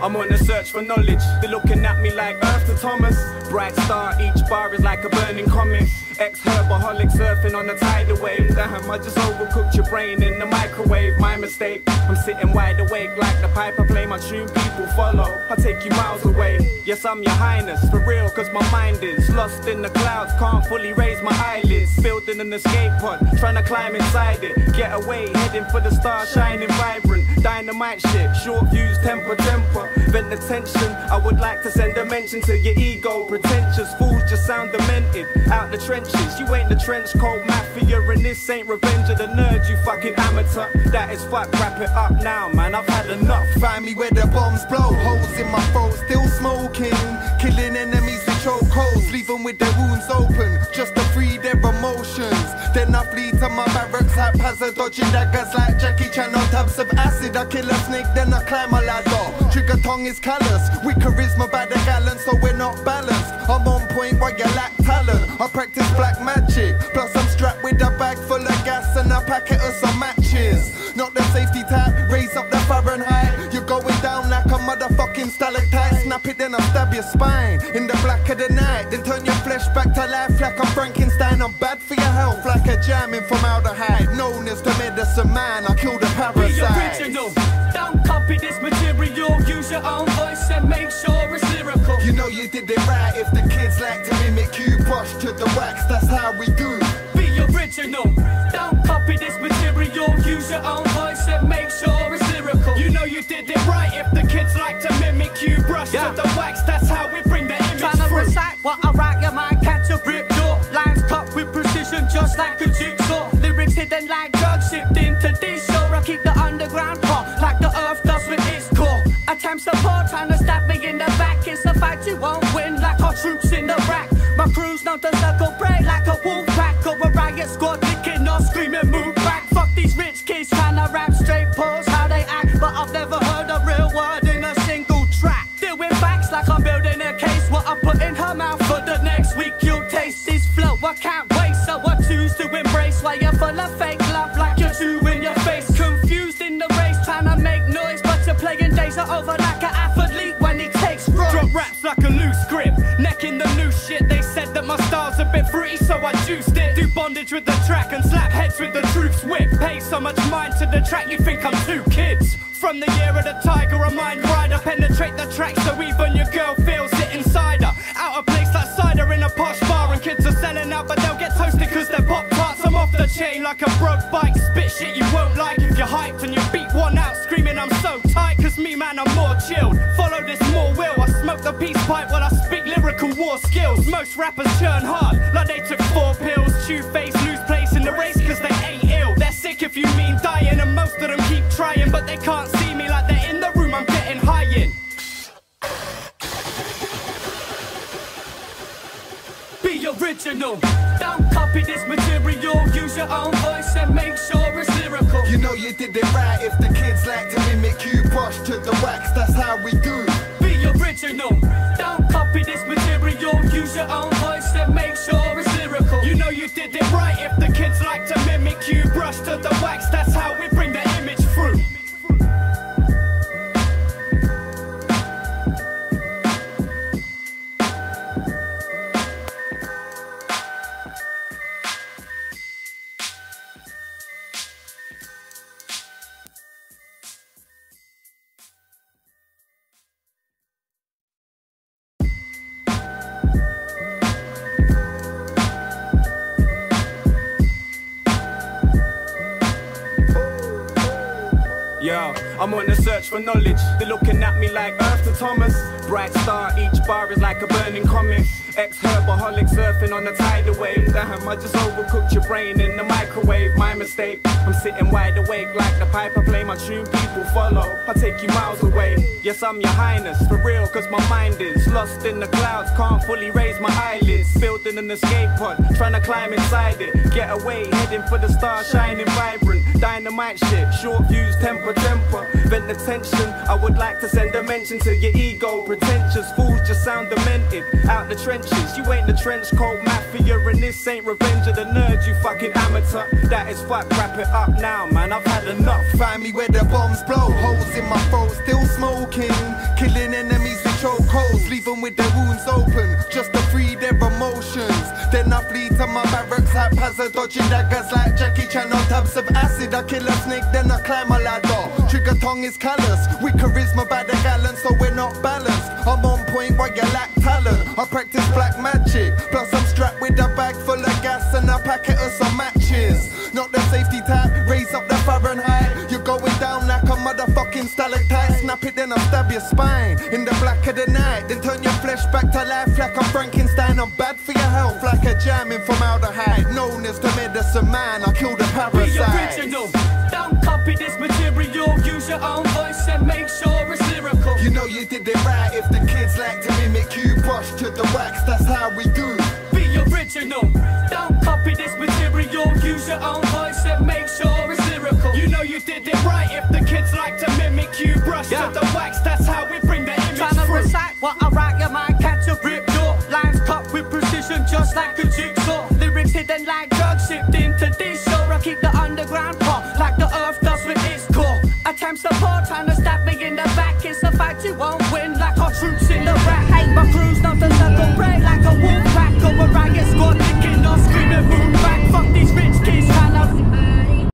I'm on a search for knowledge. They're looking at me like Earth to Thomas. Bright star, each bar is like a burning comet. Ex-herbaholic surfing on a tidal wave. Damn, I just overcooked your brain in the microwave. My mistake. I'm sitting wide awake like the pipe I play. My tune people follow. I take you miles away. Yes, I'm your highness, for real, cause my mind is lost in the clouds. Can't fully raise my eyelids. Building an escape pod, trying to climb inside it. Get away, heading for the stars, shining vibrant. Dynamite shit, short fuse, temper, temper. Vent the tension. I would like to send a mention to your ego. Pretentious fools just sound demented. Out the trenches, you ain't the trench coat mafia, and this ain't revenge of the nerds, you fucking amateur. That is fuck, wrap it up now, man. I've had enough. Find me where the bombs blow, holes in my throat, still smoking. Killing enemies with choke holes, leave them with their wounds open, just to free their emotions. Then I flee to my barracks, haphazard, dodging daggers like Jackie Chan on tabs of acid. I kill a snake, then I climb a ladder. Trigger tongue is callous, with charisma by the gallon, so we're not balanced. Motherfucking stalactite. Snap it, then I'll stab your spine in the black of the night. Then turn your flesh back to life like I'm Frankenstein. I'm bad for your health, like a jamming formaldehyde. Known as the medicine man, I kill the Be original. Don't copy this material. Use your own voice and make sure it's lyrical. You know you did it right if the kids like to mimic you. Brush to the wax, that's how we just like a jigsaw. Lyrics hidden like drugs, shipped into this show. I keep the underground hot, like the earth does with its core. Attempts to pour, trying to stab me in the back. It's a fight you won't win, like our troops in the rack. My crew's known to circle prey like a wolf pack or a riot squad, kicking or screaming, move back. Fuck these rich kids trying to rap straight pose how they act, but I've never heard a real word in a single track. Deal with facts like I'm are over like an athlete when he takes Drop raps like a loose grip. Neck in the new shit. They said that my style's a bit fruity, so I juiced it. Do bondage with the track and slap heads with the truth's whip. Pay so much mind to the track, you think I'm two kids. From the year of the tiger, a mind rider. Penetrate the track so even your girl feels it inside her. Out of place like cider in a posh bar, and kids are selling out, but they'll get toasted cause they're pop tarts. I'm off the chain like a broke bike. Spit shit you won't like if you're hyped and you beat one out, screaming I'm so tight. Cause man, I'm more chilled. Follow this more will. I smoke the peace pipe while I speak lyrical war skills. Most rappers churn hard, like they took four pills. Chew face, lose place in the race cause they ain't ill. They're sick if you mean dying, and most of them keep trying, but they can't see me like they're in the room I'm getting high in. Be original. Don't copy this material. Use your own voice and make sure it's lyrical. You know you did it right if the kids like to mimic you. Brush to the wax, that's how we do. Be original. Don't copy this material. Use your own Yo, I'm on the search for knowledge. They're looking at me like to Thomas. Bright star, each bar is like a burning comet. Ex-herbaholic surfing on a tidal wave. Damn, I just overcooked your brain in the microwave. My mistake. I'm sitting wide awake like the pipe I play. My tune people follow. I take you miles away. Yes, I'm your highness, for real, cause my mind is lost in the clouds. Can't fully raise my eyelids. Building an escape pod, trying to climb inside it. Get away, heading for the stars, shining vibrant. Dynamite shit, short fuse, temper, temper. Vent the tension. I would like to send a mention to your ego. Pretentious fools just sound demented. Out the trenches. You ain't the trench coat mafia, and this ain't revenge of the nerd, you fucking amateur. That is fuck, wrap it up now, man. I've had enough. Find me where the bombs blow, holes in my throat, still smoking. Killing enemies with choke holes, leave them with their wounds open, barracks, haphazard, dodging daggers like Jackie Chan on tabs of acid. I kill a snake, then I climb a ladder. Trigger tongue is callous, with charisma by the gallon, so we're not balanced. I'm on point while you lack talent. I practice black magic, plus I'm strapped with a bag full of gas and a packet of some matches. Not the safety tap, raise up the Fahrenheit. You're going down like a motherfucking stalactite. Snap it, then I stab your spine in the black of the night. Then turn your flesh back to life like a Frankenstein. I'm bad for your health, like a jamming formaldehyde. Known as the medicine man, I kill the Be original. Don't copy this material. Use your own voice and make sure it's lyrical. You know you did it right if the kids like to mimic you. Brush to the wax, that's how we do. Just like a jigsaw. Lyrics hidden like drugs shipped into this show. I keep the underground hot, like the earth does with its core. Attempts to pour, trying to